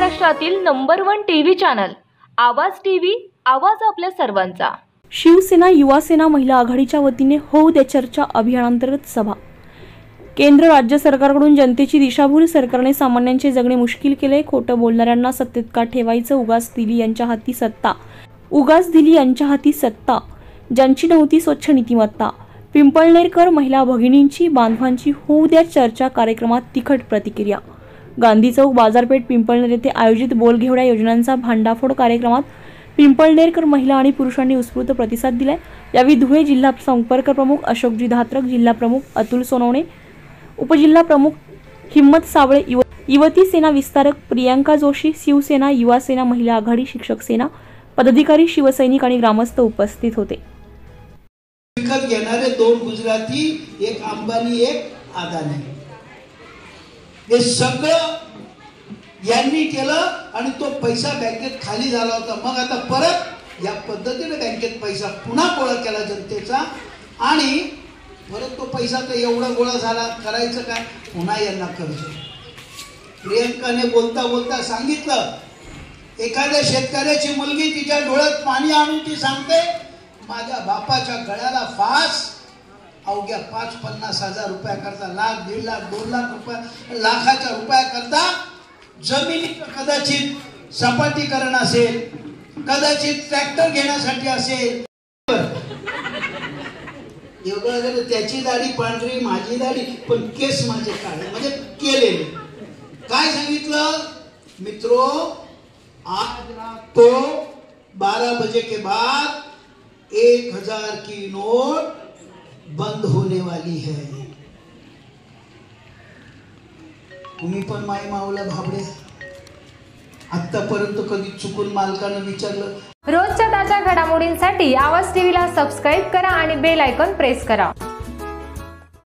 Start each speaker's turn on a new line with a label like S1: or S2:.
S1: महाराष्ट्रातील number one TV channel Awaaz TV Awaaz आपल्या सर्वांचा.
S2: शिवसेना युवासेना महिला आघाडीच्या वतीने होऊ दे चर्चा अभियानांतर्गत सभा. केंद्र राज्य सरकारकडून जनतेची दिशाभूल सरकारने सामान्यांचे जगणे मुश्किल केले खोटं बोलणाऱ्यांना सत्तेत का ठेवायचं? उगास दिली यांच्या हाती सत्ता. उगास दिली यांच्या हाती सत्ता. ज्यांची नव्हती स्वच्छ नीतिमत्ता. पिंपळनेरकर महिला भगिनींची बांधवांची होऊ द्या चर्चा कार्यक्रमात तिखट प्रतिक्रिया. गांधी चौक बाजारपेठ पिंपळनेर येथे आयोजित बोलघेवड्या योजनांचा भांडाफोड कार्यक्रमात पिंपळनेरकर महिला आणि पुरुषांनी उत्स्फूर्त प्रतिसाद दिलाय. यावेळी धुळे जिल्हा संपर्क प्रमुख अशोकजी धात्रक जिल्हा प्रमुख अतुल सोनवणे उपजिल्हा प्रमुख हिम्मत सावळे युव युवती सेना विस्तारक प्रियांका जोशी शिवसेना युवा सेना महिला आघाडी शिक्षक सेना पदाधिकारी शिवसैनिक आणि ग्रामस्थ उपस्थित होते.
S3: विकत घेणारे दोन गुजराती एक अंबानी एक अदानी हे सगळं यांनी केलं आणि तो पैसा बँकेत खाली झाला होता. मग आता परत या पद्धतीने बँकेत पैसा पुन्हा गोळा केला जनतेचा आणि परत तो पैसा तर एवढा गोळा झाला. करायचं काय? पुन्हा यांना कर्ज. प्रियंकाने बोलता बोलता सांगितलं एखाद्या शेतकऱ्याची मुलगी तिच्या डोळ्यात पाणी आणून ती सांगते माझ्या बापाच्या गळ्याला फास अवघ्या पाच पन्नास हजार रुपयाकरता लाख दीड लाख दोन लाख रुपया लाखाच्या रुपयाकरता जमीन कदाचित सपाटीकरण असेल कदाचित ट्रॅक्टर घेण्यासाठी असेल. एवढं झालं त्याची दाढी पांढरी माझी दाढी पण केस माझे काळे म्हणजे केलेले. काय सांगितलं? मित्रो आज रात को बजे के बाद एक हजार की नोट बंद होने वाली है। तुम्ही पण माई माऊला भाबडे आतापर्यंत कधी चुकून मालकानं विचारलं?
S4: रोजच्या ताज्या घडामोडींसाठी आवाज टीव्हीला सबस्क्राईब करा आणि बेल आयकॉन प्रेस करा.